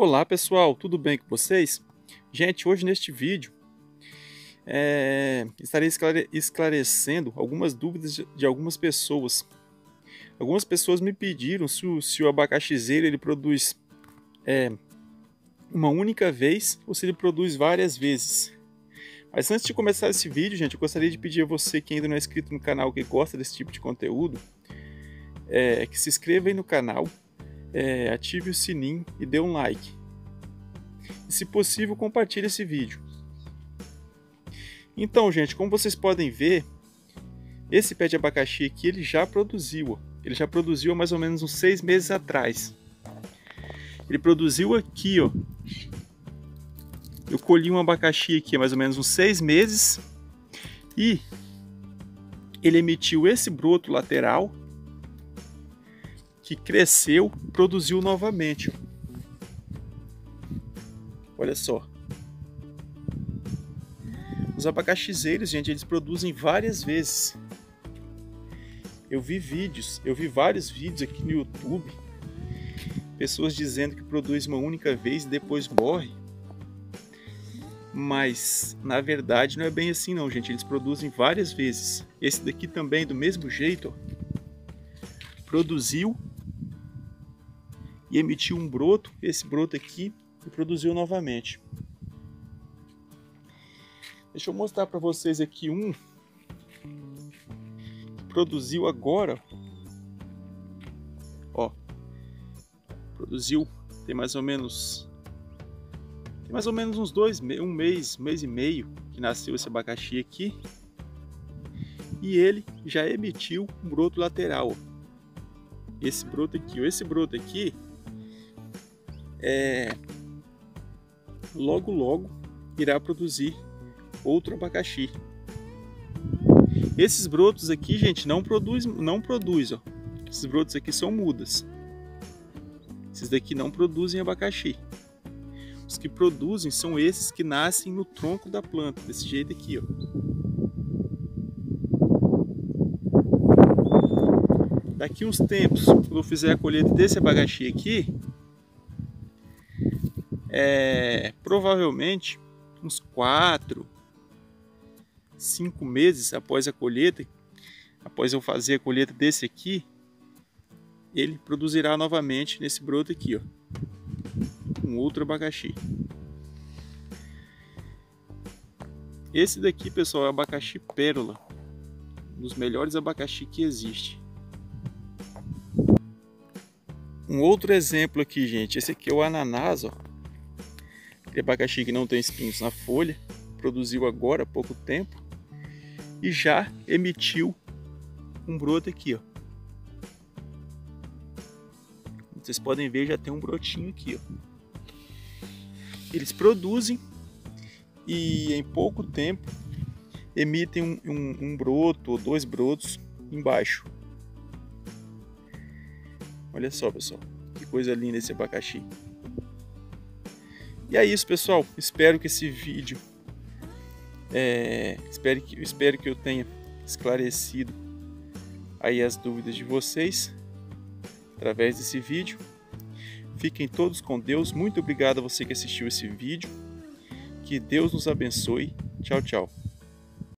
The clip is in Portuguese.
Olá pessoal, tudo bem com vocês? Gente, hoje neste vídeo é, estarei esclarecendo algumas dúvidas de algumas pessoas. Algumas pessoas me pediram se o, se o abacaxizeiro ele produz é, uma única vez ou se ele produz várias vezes. Mas antes de começar esse vídeo, gente, eu gostaria de pedir a você que ainda não é inscrito no canal, que gosta desse tipo de conteúdo, é, que se inscreva aí no canal, é, ative o sininho e dê um like. E se possível, compartilhe esse vídeo. Então, gente, como vocês podem ver, esse pé de abacaxi aqui ele já produziu. Ele já produziu há mais ou menos uns seis meses atrás. Ele produziu aqui, ó. Eu colhi um abacaxi aqui há mais ou menos uns seis meses e ele emitiu esse broto lateral que cresceu, produziu novamente. Olha só. Os abacaxizeiros, gente, eles produzem várias vezes. Eu vi vídeos, eu vi vários vídeos aqui no YouTube, pessoas dizendo que produz uma única vez e depois morre. Mas na verdade não é bem assim não, gente. Eles produzem várias vezes. Esse daqui também do mesmo jeito, ó, produziu e emitiu um broto, esse broto aqui, produziu novamente. Deixa eu mostrar para vocês aqui um que produziu agora. Ó, produziu tem mais ou menos tem mais ou menos uns dois, um mês, mês e meio que nasceu esse abacaxi aqui. E ele já emitiu um broto lateral. Esse broto aqui, esse broto aqui é, logo logo irá produzir outro abacaxi. Esses brotos aqui, gente, não produz, não produz, ó. Esses brotos aqui são mudas. Esses daqui não produzem abacaxi. Os que produzem são esses que nascem no tronco da planta, desse jeito aqui, ó. Daqui uns tempos, quando eu fizer a colheita desse abacaxi aqui, é, provavelmente uns quatro, cinco meses após a colheita, após eu fazer a colheita desse aqui, ele produzirá novamente nesse broto aqui, ó, um outro abacaxi. Esse daqui, pessoal, é abacaxi pérola, um dos melhores abacaxi que existe. Um outro exemplo aqui, gente, esse aqui é o ananás, ó. Aquele abacaxi que não tem espinhos na folha, produziu agora há pouco tempo e já emitiu um broto aqui, ó. Vocês podem ver, já tem um brotinho aqui, ó. Eles produzem e em pouco tempo emitem um, um, um broto ou dois brotos embaixo. Olha só, pessoal, que coisa linda esse abacaxi. E é isso, pessoal. Espero que esse vídeo, é, espero, que, espero que eu tenha esclarecido aí as dúvidas de vocês através desse vídeo. Fiquem todos com Deus. Muito obrigado a você que assistiu esse vídeo. Que Deus nos abençoe. Tchau, tchau.